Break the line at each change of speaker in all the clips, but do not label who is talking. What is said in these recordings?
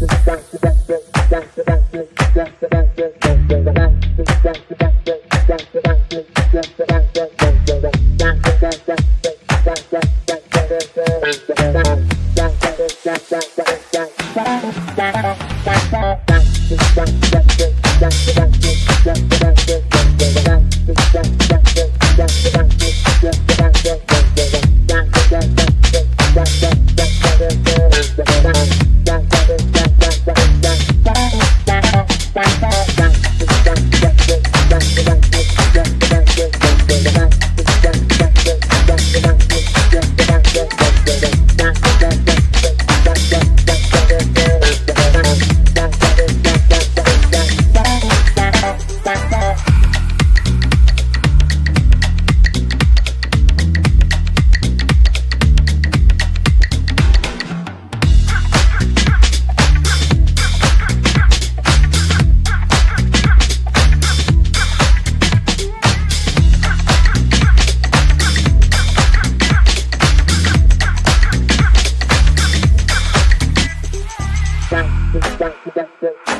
that, that.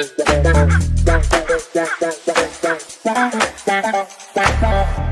Thank you.